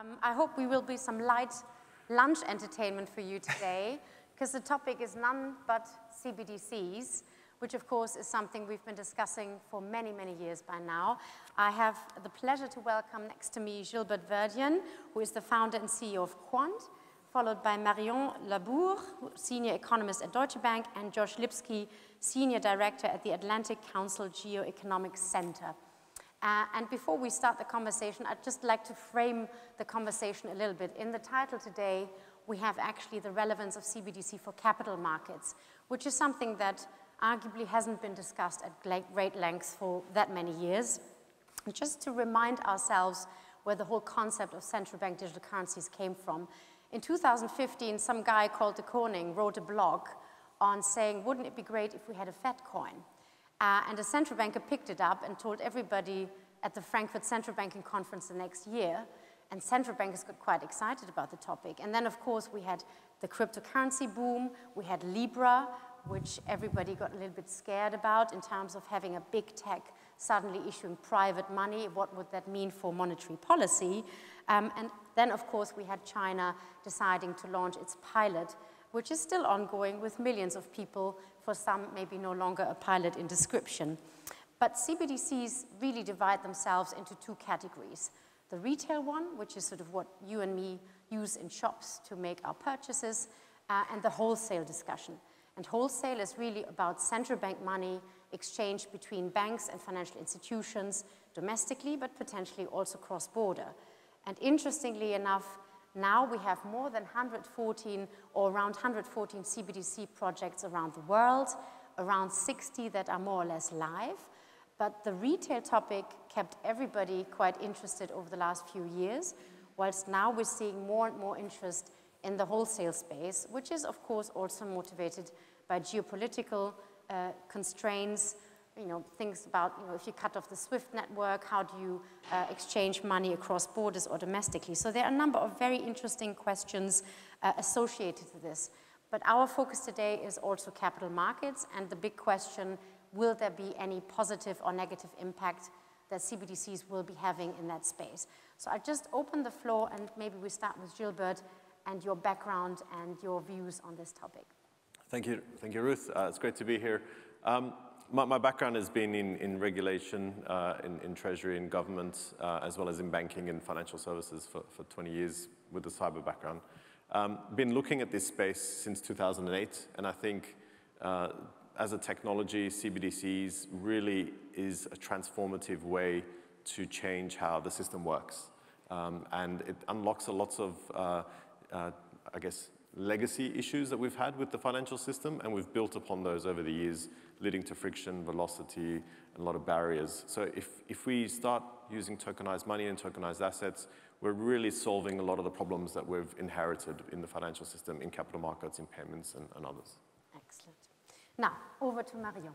Um, I hope we will be some light lunch entertainment for you today, because the topic is none but CBDCs, which of course is something we've been discussing for many, many years by now. I have the pleasure to welcome next to me Gilbert Verdian, who is the founder and CEO of Quant, followed by Marion Laboure, senior economist at Deutsche Bank, and Josh Lipsky, senior director at the Atlantic Council Geoeconomic Center. Uh, and before we start the conversation, I'd just like to frame the conversation a little bit. In the title today, we have actually the relevance of CBDC for capital markets, which is something that arguably hasn't been discussed at great length for that many years. Just to remind ourselves where the whole concept of central bank digital currencies came from, in 2015, some guy called de Koning wrote a blog on saying, wouldn't it be great if we had a Fed coin? Uh, and a central banker picked it up and told everybody at the Frankfurt Central Banking Conference the next year. And central bankers got quite excited about the topic. And then, of course, we had the cryptocurrency boom. We had Libra, which everybody got a little bit scared about in terms of having a big tech suddenly issuing private money. What would that mean for monetary policy? Um, and then, of course, we had China deciding to launch its pilot, which is still ongoing with millions of people for some maybe no longer a pilot in description. But CBDCs really divide themselves into two categories. The retail one, which is sort of what you and me use in shops to make our purchases, uh, and the wholesale discussion. And wholesale is really about central bank money exchanged between banks and financial institutions domestically, but potentially also cross-border. And interestingly enough, now we have more than 114 or around 114 CBDC projects around the world, around 60 that are more or less live. But the retail topic kept everybody quite interested over the last few years, whilst now we're seeing more and more interest in the wholesale space, which is of course also motivated by geopolitical uh, constraints, you know, things about, you know, if you cut off the SWIFT network, how do you uh, exchange money across borders or domestically? So there are a number of very interesting questions uh, associated to this. But our focus today is also capital markets and the big question, will there be any positive or negative impact that CBDCs will be having in that space? So I just open the floor and maybe we start with Gilbert and your background and your views on this topic. Thank you, thank you, Ruth. Uh, it's great to be here. Um, my, my, background has been in, in regulation, uh, in, in, treasury and government, uh, as well as in banking and financial services for, for 20 years with a cyber background. Um, been looking at this space since 2008, and I think uh, as a technology, CBDCs really is a transformative way to change how the system works. Um, and it unlocks a lot of, uh, uh, I guess, legacy issues that we've had with the financial system, and we've built upon those over the years leading to friction, velocity, and a lot of barriers. So if, if we start using tokenized money and tokenized assets, we're really solving a lot of the problems that we've inherited in the financial system, in capital markets, in payments, and, and others. Excellent. Now, over to Marion.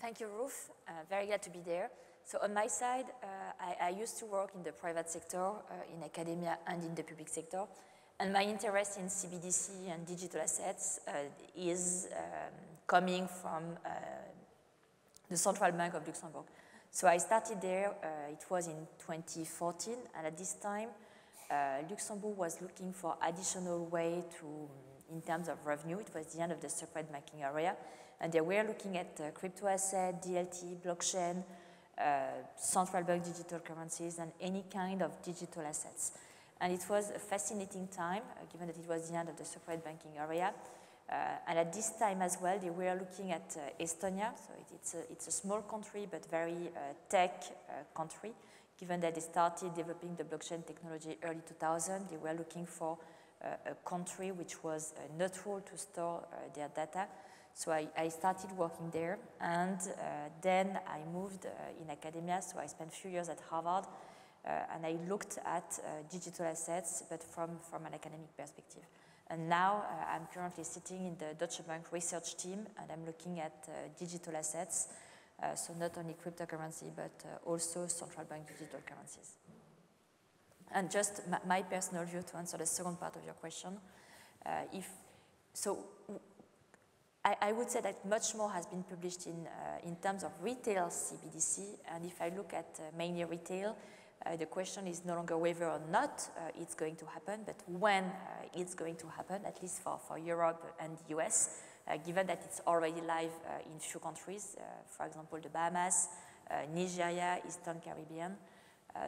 Thank you, Ruth. Uh, very glad to be there. So on my side, uh, I, I, used to work in the private sector, uh, in academia and in the public sector. And my interest in CBDC and digital assets uh, is um, coming from uh, the Central Bank of Luxembourg. So I started there, uh, it was in 2014, and at this time, uh, Luxembourg was looking for additional way to, in terms of revenue, it was the end of the separate banking area, and they were looking at uh, crypto asset, DLT, blockchain, uh, central bank digital currencies, and any kind of digital assets. And it was a fascinating time, uh, given that it was the end of the separate banking area. Uh, and at this time as well, they were looking at uh, Estonia. So it, it's, a, it's a small country, but very uh, tech country. Given that they started developing the blockchain technology early 2000, they were looking for a country which was neutral to store their data. So I, I, started working there, and uh, then I moved uh, in academia. So I spent a few years at Harvard, uh, and I looked at digital assets, but from, from an academic perspective. And now uh, I'm currently sitting in the Deutsche Bank research team and I'm looking at uh, digital assets. Uh, so not only cryptocurrency, but uh, also central bank digital currencies. And just my personal view to answer the second part of your question. Uh, if, so I, I, would say that much more has been published in, uh, in terms of retail CBDC. And if I look at mainly retail, the question is no longer whether or not uh, it's going to happen, but when uh, it's going to happen, at least for, for Europe and the US, uh, given that it's already live in few countries, for example, the Bahamas, Nigeria, Eastern Caribbean.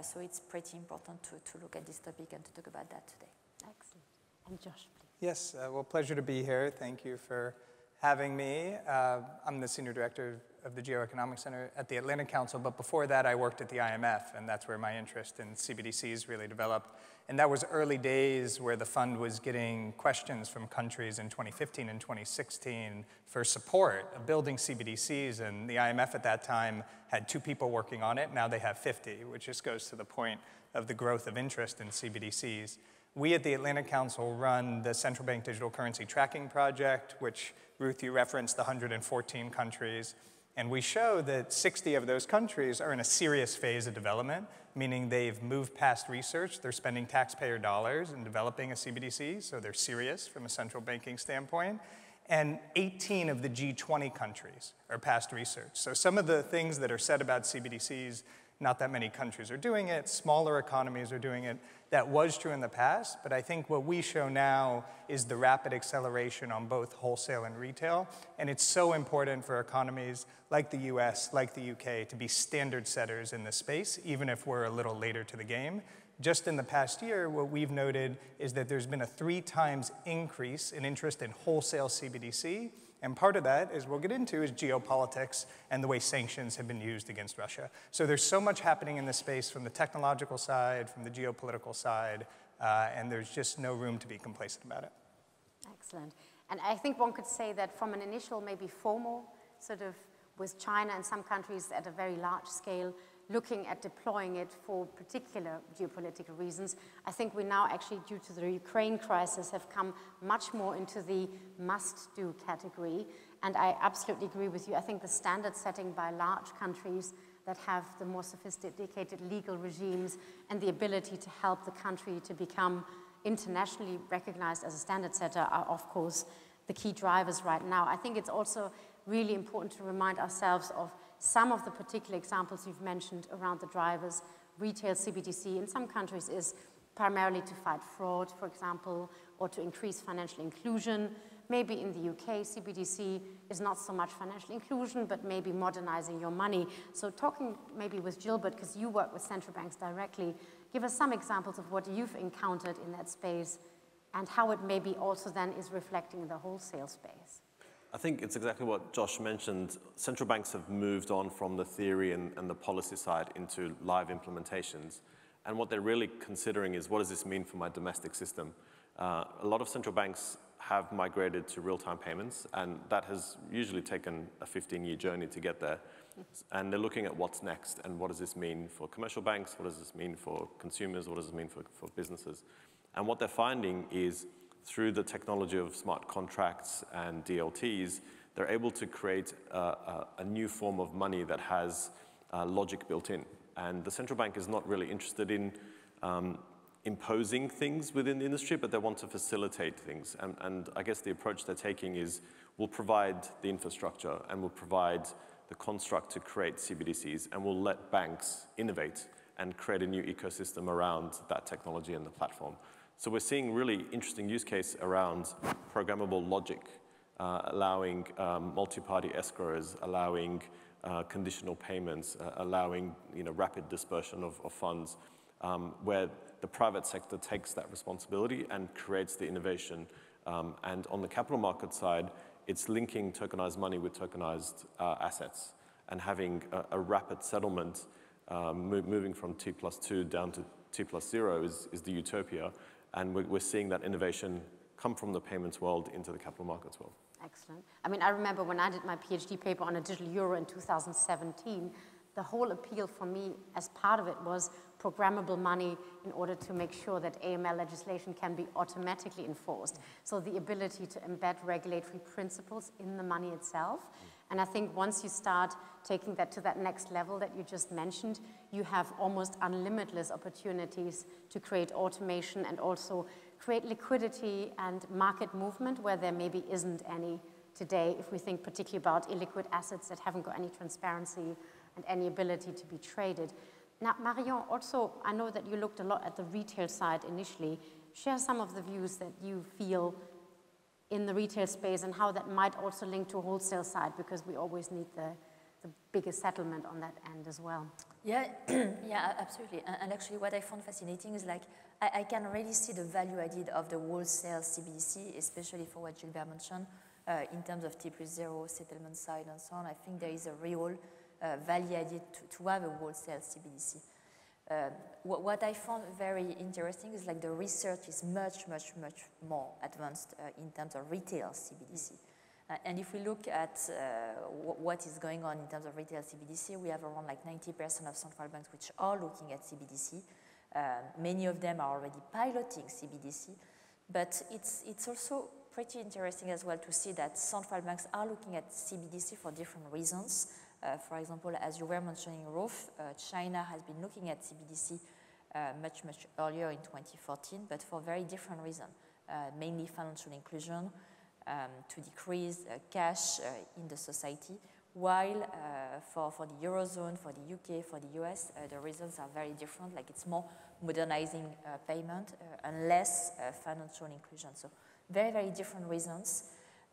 so it's pretty important to, to look at this topic and to talk about that today. Excellent. And Josh, please. Yes, well, pleasure to be here. Thank you for having me. Uh, I'm the Senior Director of the Geoeconomic Center at the Atlantic Council, but before that I worked at the IMF, and that's where my interest in CBDCs really developed. And that was early days where the fund was getting questions from countries in 2015 and 2016 for support of building CBDCs, and the IMF at that time had two people working on it, now they have 50, which just goes to the point of the growth of interest in CBDCs. We at the Atlantic Council run the Central Bank Digital Currency Tracking Project, which Ruth, you referenced the 114 countries. And we show that 60 of those countries are in a serious phase of development, meaning they've moved past research, they're spending taxpayer dollars in developing a CBDC, so they're serious from a central banking standpoint. And 18 of the G20 countries are past research. So some of the things that are said about CBDCs not that many countries are doing it, smaller economies are doing it. That was true in the past, but I think what we show now is the rapid acceleration on both wholesale and retail. And it's so important for economies like the US, like the UK, to be standard setters in this space, even if we're a little later to the game. Just in the past year, what we've noted is that there's been a three times increase in interest in wholesale CBDC and part of that, as we'll get into, is geopolitics and the way sanctions have been used against Russia. So there's so much happening in this space from the technological side, from the geopolitical side, uh, and there's just no room to be complacent about it. Excellent. And I think one could say that from an initial, maybe formal, sort of with China and some countries at a very large scale, looking at deploying it for particular geopolitical reasons. I think we now actually, due to the Ukraine crisis, have come much more into the must-do category. And I absolutely agree with you. I think the standard setting by large countries that have the more sophisticated legal regimes and the ability to help the country to become internationally recognized as a standard setter are, of course, the key drivers right now. I think it's also really important to remind ourselves of some of the particular examples you've mentioned around the drivers, retail CBDC in some countries is primarily to fight fraud, for example, or to increase financial inclusion. Maybe in the UK, CBDC is not so much financial inclusion, but maybe modernizing your money. So talking maybe with Gilbert, because you work with central banks directly, give us some examples of what you've encountered in that space and how it maybe also then is reflecting in the wholesale space. I think it's exactly what Josh mentioned. Central banks have moved on from the theory and, and, the policy side into live implementations. And what they're really considering is what does this mean for my domestic system? Uh, a lot of central banks have migrated to real-time payments, and that has usually taken a 15-year journey to get there. And they're looking at what's next and what does this mean for commercial banks, what does this mean for consumers, what does this mean for, for businesses. And what they're finding is through the technology of smart contracts and DLTs, they're able to create a, a, a new form of money that has uh, logic built in. And the central bank is not really interested in um, imposing things within the industry, but they want to facilitate things. And, and, I guess the approach they're taking is we'll provide the infrastructure and we'll provide the construct to create CBDCs, and we'll let banks innovate and create a new ecosystem around that technology and the platform. So we're seeing really interesting use case around programmable logic, uh, allowing um, multi-party escrows, allowing uh, conditional payments, uh, allowing you know, rapid dispersion of, of funds, um, where the private sector takes that responsibility and creates the innovation. Um, and on the capital market side, it's linking tokenized money with tokenized uh, assets and having a, a rapid settlement um, moving from T plus two down to T plus zero is, is the utopia. And we're, we're seeing that innovation come from the payments world into the capital markets world. Excellent. I mean, I remember when I did my PhD paper on a digital euro in 2017, the whole appeal for me as part of it was programmable money in order to make sure that AML legislation can be automatically enforced. So the ability to embed regulatory principles in the money itself. And I think once you start taking that to that next level that you just mentioned, you have almost unlimitless opportunities to create automation and also create liquidity and market movement where there maybe isn't any today if we think particularly about illiquid assets that haven't got any transparency and any ability to be traded. Now, Marion, also, I know that you looked a lot at the retail side initially. Share some of the views that you feel in the retail space and how that might also link to wholesale side because we always need the, the biggest settlement on that end as well. Yeah, yeah, absolutely. And, actually what I found fascinating is like, I, I, can really see the value added of the wholesale CBDC, especially for what Gilbert mentioned, uh, in terms of T plus zero settlement side and so on. I think there is a real uh, value added to, to have a wholesale CBDC. Um, what, what, I found very interesting is like the research is much, much, much more advanced uh, in terms of retail CBDC. Uh, and if we look at uh, what is going on in terms of retail CBDC, we have around like 90% of central banks which are looking at CBDC. Um, many of them are already piloting CBDC, but it's, it's also pretty interesting as well to see that central banks are looking at CBDC for different reasons. Uh, for example, as you were mentioning, Ruth, uh, China has been looking at CBDC uh, much, much earlier in 2014, but for very different reasons, mainly financial inclusion, um, to decrease cash in the society, while uh, for, for the Eurozone, for the UK, for the US, uh, the reasons are very different. Like it's more modernizing uh, payment and less financial inclusion. So very, very different reasons.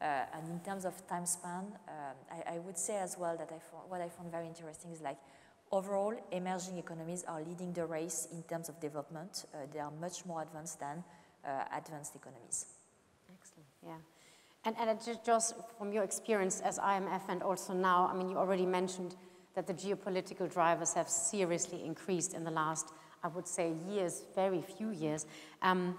Uh, and in terms of time span, um, I, I, would say as well that I found, what I found very interesting is like overall emerging economies are leading the race in terms of development. Uh, they are much more advanced than uh, advanced economies. Excellent, yeah. And, and just, from your experience as IMF and also now, I mean, you already mentioned that the geopolitical drivers have seriously increased in the last, I would say, years, very few years. Um,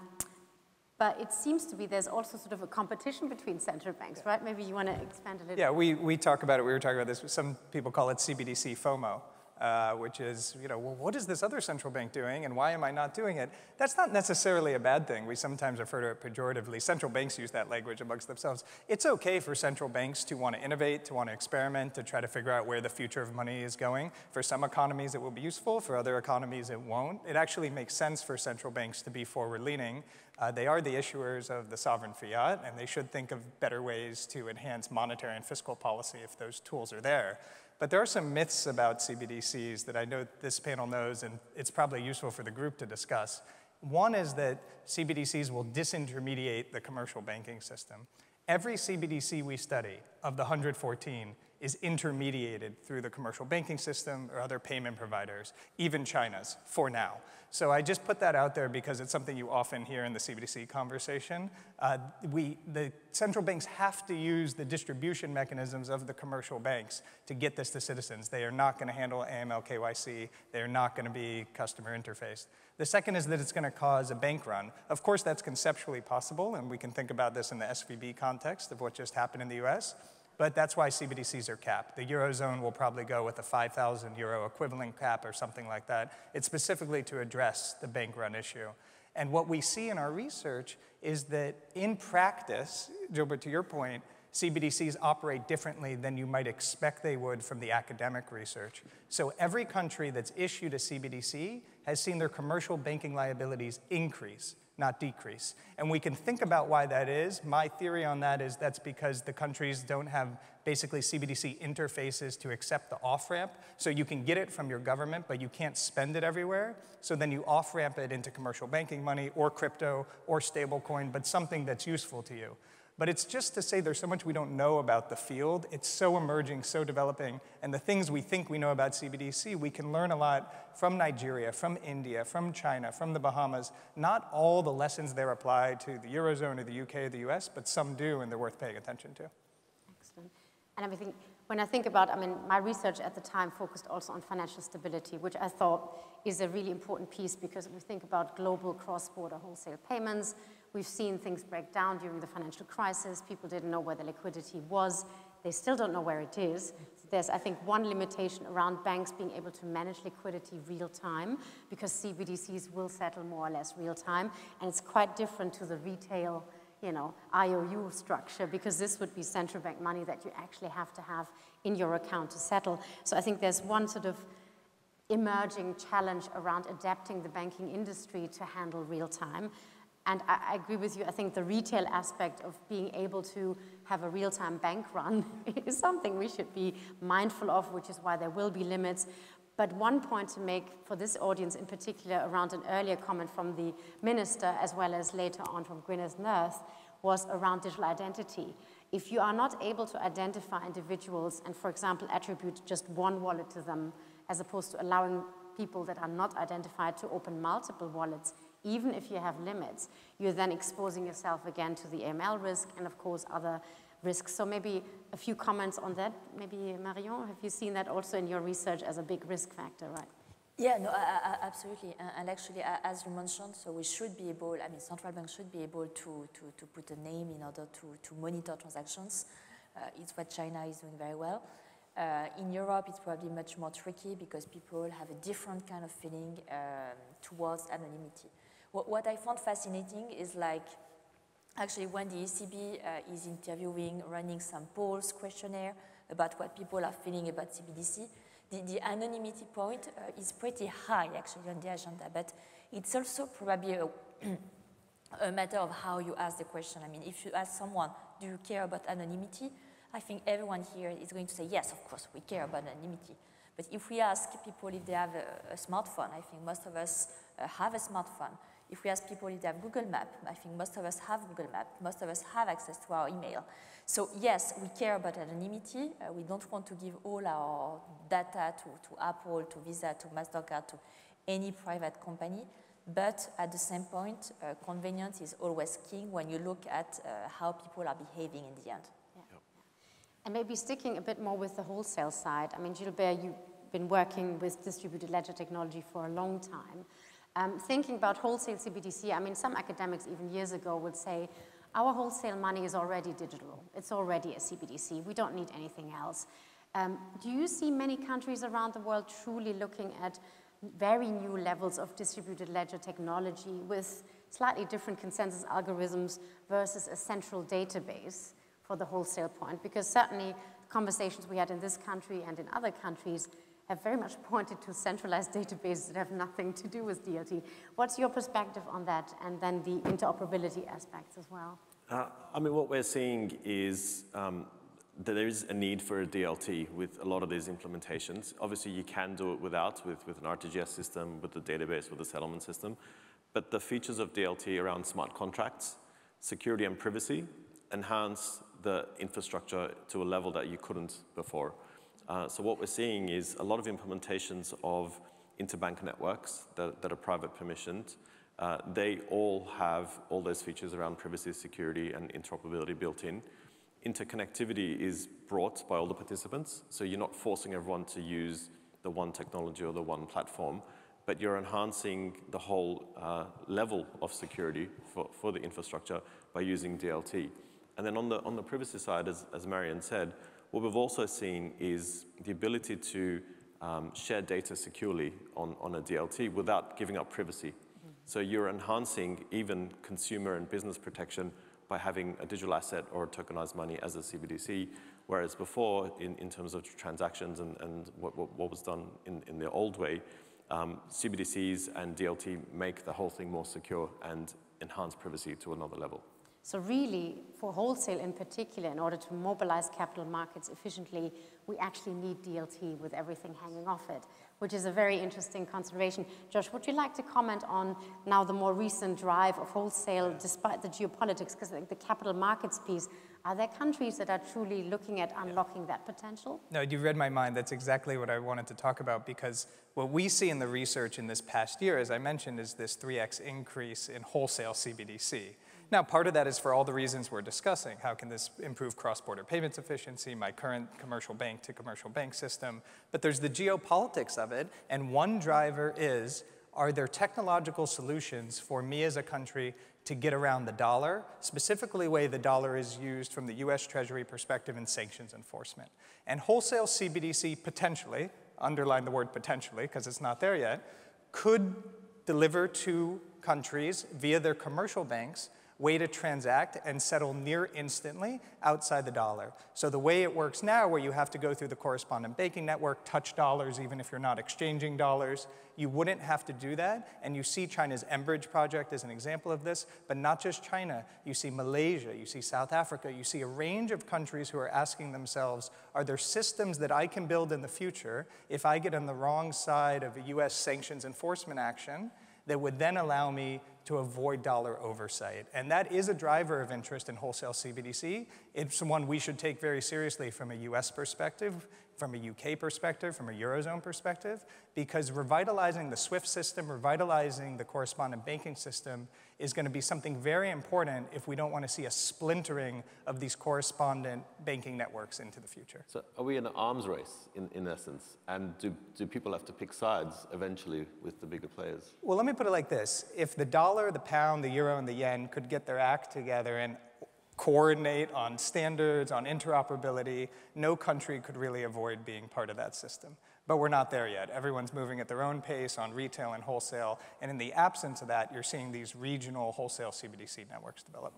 but it seems to be there's also sort of a competition between central banks, right? Maybe you want to expand a little. Yeah, we, we talk about it. We were talking about this. Some people call it CBDC FOMO. Uh, which is, you know, well, what is this other central bank doing and why am I not doing it? That's not necessarily a bad thing. We sometimes refer to it pejoratively. Central banks use that language amongst themselves. It's okay for central banks to want to innovate, to want to experiment, to try to figure out where the future of money is going. For some economies, it will be useful. For other economies, it won't. It actually makes sense for central banks to be forward leaning. Uh, they are the issuers of the sovereign fiat, and they should think of better ways to enhance monetary and fiscal policy if those tools are there. But there are some myths about CBDCs that I know this panel knows, and it's probably useful for the group to discuss. One is that CBDCs will disintermediate the commercial banking system. Every CBDC we study, of the 114, is intermediated through the commercial banking system or other payment providers, even China's, for now. So I just put that out there because it's something you often hear in the CBDC conversation. Uh, we, the central banks have to use the distribution mechanisms of the commercial banks to get this to citizens. They are not going to handle AML KYC. They are not going to be customer interface. The second is that it's going to cause a bank run. Of course, that's conceptually possible, and we can think about this in the SVB context of what just happened in the US. But that's why CBDCs are capped. The Eurozone will probably go with a 5,000 euro equivalent cap or something like that. It's specifically to address the bank run issue. And what we see in our research is that in practice, Gilbert, to your point, CBDCs operate differently than you might expect they would from the academic research. So every country that's issued a CBDC has seen their commercial banking liabilities increase not decrease. And we can think about why that is. My theory on that is that's because the countries don't have basically CBDC interfaces to accept the off ramp. So you can get it from your government, but you can't spend it everywhere. So then you off ramp it into commercial banking money or crypto or stablecoin, but something that's useful to you. But it's just to say there's so much we don't know about the field. It's so emerging, so developing. And the things we think we know about CBDC, we can learn a lot from Nigeria, from India, from China, from the Bahamas. Not all the lessons there apply to the Eurozone or the UK or the US, but some do, and they're worth paying attention to. Excellent. And I think when I think about, I mean, my research at the time focused also on financial stability, which I thought is a really important piece because we think about global cross-border wholesale payments, We've seen things break down during the financial crisis. People didn't know where the liquidity was. They still don't know where it is. There's, I think, one limitation around banks being able to manage liquidity real time because CBDCs will settle more or less real time. And it's quite different to the retail you know, IOU structure because this would be central bank money that you actually have to have in your account to settle. So I think there's one sort of emerging challenge around adapting the banking industry to handle real time. And I, I, agree with you. I think the retail aspect of being able to have a real-time bank run is something we should be mindful of, which is why there will be limits. But one point to make for this audience in particular around an earlier comment from the minister as well as later on from Gwyneth Nurse, was around digital identity. If you are not able to identify individuals and, for example, attribute just one wallet to them, as opposed to allowing people that are not identified to open multiple wallets, even if you have limits, you're then exposing yourself again to the AML risk and, of course, other risks. So maybe a few comments on that. Maybe Marion, have you seen that also in your research as a big risk factor, right? Yeah, no, I, I, absolutely. And, actually, as you mentioned, so we should be able, I mean, central banks should be able to, to, to put a name in order to, to monitor transactions. Uh, it's what China is doing very well. Uh, in Europe, it's probably much more tricky because people have a different kind of feeling um, towards anonymity. What, what, I found fascinating is like, actually when the ECB uh, is interviewing, running some polls, questionnaire about what people are feeling about CBDC, the, the anonymity point uh, is pretty high actually on the agenda, but it's also probably a, a matter of how you ask the question. I mean, if you ask someone, do you care about anonymity? I think everyone here is going to say, yes, of course, we care about anonymity. But if we ask people if they have a, a smartphone, I think most of us uh, have a smartphone. If we ask people if they have Google Map, I think most of us have Google Map. Most of us have access to our email. So yes, we care about anonymity. Uh, we don't want to give all our data to, to Apple, to Visa, to MasterCard, to any private company. But at the same point, uh, convenience is always king when you look at uh, how people are behaving in the end. Yeah. Yep. And maybe sticking a bit more with the wholesale side. I mean, Gilbert, you've been working with distributed ledger technology for a long time. Um, thinking about wholesale CBDC, I mean, some academics even years ago would say, our wholesale money is already digital. It's already a CBDC. We don't need anything else. Um, do you see many countries around the world truly looking at very new levels of distributed ledger technology with slightly different consensus algorithms versus a central database for the wholesale point? Because certainly conversations we had in this country and in other countries have very much pointed to centralized databases that have nothing to do with DLT. What's your perspective on that and then the interoperability aspects as well? Uh, I mean, what we're seeing is um, that there is a need for a DLT with a lot of these implementations. Obviously, you can do it without, with, with an RTGS system, with the database, with the settlement system. But the features of DLT around smart contracts, security and privacy, enhance the infrastructure to a level that you couldn't before. Uh, so what we're seeing is a lot of implementations of interbank networks that, that are private permissioned. Uh, they all have all those features around privacy, security, and interoperability built in. Interconnectivity is brought by all the participants, so you're not forcing everyone to use the one technology or the one platform, but you're enhancing the whole uh, level of security for, for the infrastructure by using DLT. And then on the, on the privacy side, as, as Marion said, what we've also seen is the ability to um, share data securely on, on a DLT without giving up privacy. Mm -hmm. So you're enhancing even consumer and business protection by having a digital asset or tokenized money as a CBDC, whereas before, in, in terms of transactions and, and what, what, what was done in, in the old way, um, CBDCs and DLT make the whole thing more secure and enhance privacy to another level. So really, for wholesale in particular, in order to mobilize capital markets efficiently, we actually need DLT with everything hanging off it, which is a very interesting consideration. Josh, would you like to comment on now the more recent drive of wholesale despite the geopolitics, because the capital markets piece, are there countries that are truly looking at unlocking that potential? No, you read my mind. That's exactly what I wanted to talk about because what we see in the research in this past year, as I mentioned, is this 3x increase in wholesale CBDC. Now, part of that is for all the reasons we're discussing. How can this improve cross-border payments efficiency, my current commercial bank to commercial bank system? But there's the geopolitics of it, and one driver is, are there technological solutions for me as a country to get around the dollar, specifically the way the dollar is used from the US Treasury perspective in sanctions enforcement. And wholesale CBDC potentially, underline the word potentially because it's not there yet, could deliver to countries via their commercial banks way to transact and settle near instantly outside the dollar. So the way it works now, where you have to go through the correspondent banking network, touch dollars even if you're not exchanging dollars, you wouldn't have to do that. And you see China's mBridge project as an example of this, but not just China. You see Malaysia, you see South Africa, you see a range of countries who are asking themselves, are there systems that I can build in the future if I get on the wrong side of a US sanctions enforcement action that would then allow me to avoid dollar oversight. And that is a driver of interest in wholesale CBDC. It's one we should take very seriously from a US perspective, from a UK perspective, from a Eurozone perspective, because revitalizing the SWIFT system, revitalizing the correspondent banking system is going to be something very important if we don't want to see a splintering of these correspondent banking networks into the future. So are we in an arms race, in, in essence? And do, do people have to pick sides eventually with the bigger players? Well, let me put it like this. If the dollar, the pound, the euro, and the yen could get their act together and coordinate on standards, on interoperability, no country could really avoid being part of that system. But we're not there yet. Everyone's moving at their own pace on retail and wholesale. And in the absence of that, you're seeing these regional wholesale CBDC networks develop.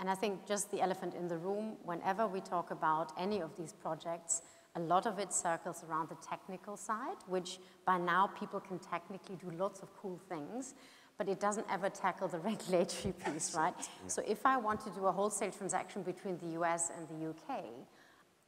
And I think just the elephant in the room, whenever we talk about any of these projects, a lot of it circles around the technical side, which by now people can technically do lots of cool things but it doesn't ever tackle the regulatory piece, right? So if I want to do a wholesale transaction between the US and the UK,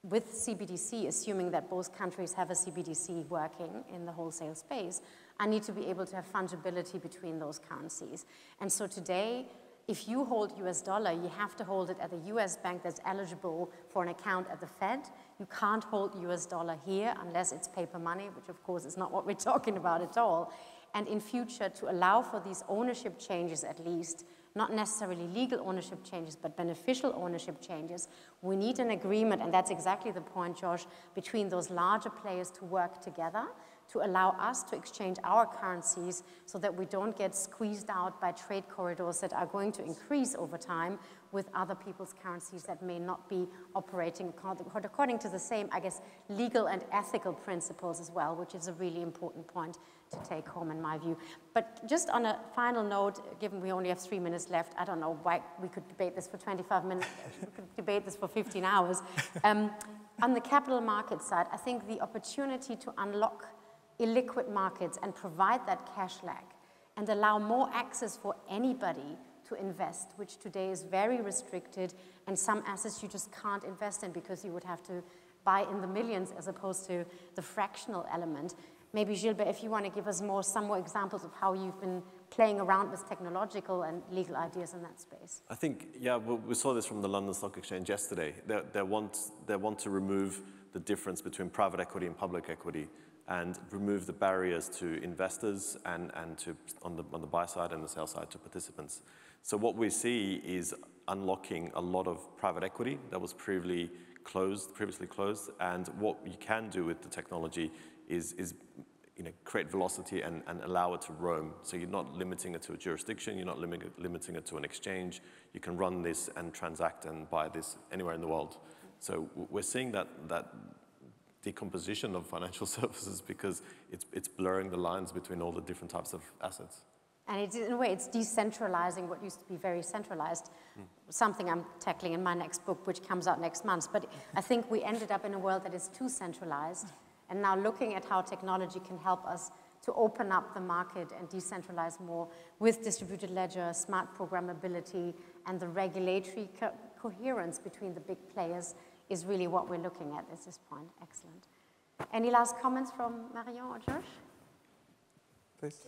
with CBDC, assuming that both countries have a CBDC working in the wholesale space, I need to be able to have fungibility between those currencies. And so today, if you hold US dollar, you have to hold it at the US bank that's eligible for an account at the Fed. You can't hold US dollar here unless it's paper money, which of course is not what we're talking about at all and in future to allow for these ownership changes at least, not necessarily legal ownership changes, but beneficial ownership changes, we need an agreement, and that's exactly the point, Josh, between those larger players to work together to allow us to exchange our currencies so that we don't get squeezed out by trade corridors that are going to increase over time with other people's currencies that may not be operating according to the same, I guess, legal and ethical principles as well, which is a really important point to take home in my view. But just on a final note, given we only have three minutes left, I don't know why we could debate this for 25 minutes, we could debate this for 15 hours. Um, on the capital market side, I think the opportunity to unlock illiquid markets and provide that cash leg and allow more access for anybody to invest, which today is very restricted, and some assets you just can't invest in because you would have to buy in the millions as opposed to the fractional element. Maybe Gilbert, if you want to give us more, some more examples of how you've been playing around with technological and legal ideas in that space. I think, yeah, we saw this from the London Stock Exchange yesterday. They, they, want, they want to remove the difference between private equity and public equity and remove the barriers to investors and, and to, on, the, on the buy side and the sell side to participants. So what we see is unlocking a lot of private equity that was previously closed, previously closed, and what you can do with the technology is, is you know, create velocity and, and allow it to roam. So you're not limiting it to a jurisdiction, you're not limit, limiting it to an exchange. You can run this and transact and buy this anywhere in the world. So we're seeing that, that decomposition of financial services because it's, it's blurring the lines between all the different types of assets. And it's, in a way, it's decentralizing what used to be very centralized, mm. something I'm tackling in my next book, which comes out next month. But I think we ended up in a world that is too centralized. And now looking at how technology can help us to open up the market and decentralize more with distributed ledger, smart programmability, and the regulatory co coherence between the big players is really what we're looking at at this point. Excellent. Any last comments from Marion or Josh? Please.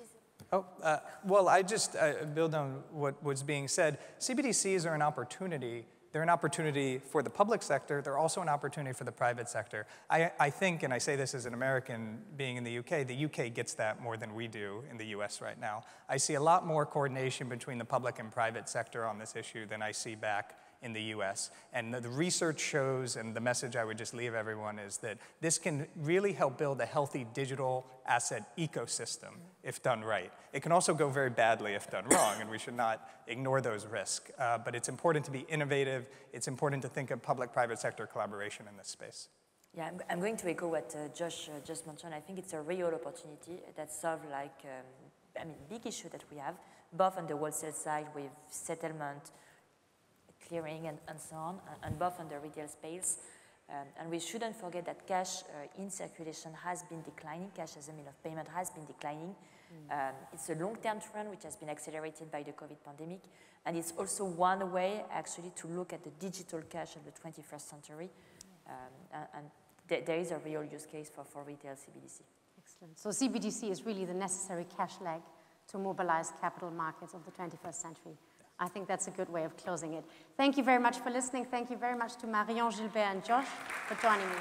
Oh, uh, well, I just uh, build on what was being said. CBDCs are an opportunity. They're an opportunity for the public sector. They're also an opportunity for the private sector. I, I think, and I say this as an American being in the UK, the UK gets that more than we do in the US right now. I see a lot more coordination between the public and private sector on this issue than I see back in the US. And the research shows, and the message I would just leave everyone is that this can really help build a healthy digital asset ecosystem if done right. It can also go very badly if done wrong, and we should not ignore those risks. Uh, but it's important to be innovative. It's important to think of public-private sector collaboration in this space. Yeah, I'm, I'm going to echo what uh, Josh uh, just mentioned. I think it's a real opportunity that solves like, um, I mean, big issue that we have, both on the wholesale side with settlement, clearing and, and so on, and, and both on the retail space. Um, and we shouldn't forget that cash uh, in circulation has been declining, cash as a mean of payment has been declining. Mm. Um, it's a long-term trend which has been accelerated by the COVID pandemic, and it's also one way actually to look at the digital cash of the 21st century, um, and, and th there is a real use case for, for retail CBDC. Excellent. So CBDC is really the necessary cash leg to mobilize capital markets of the 21st century. I think that's a good way of closing it. Thank you very much for listening. Thank you very much to Marion, Gilbert, and Josh for joining me.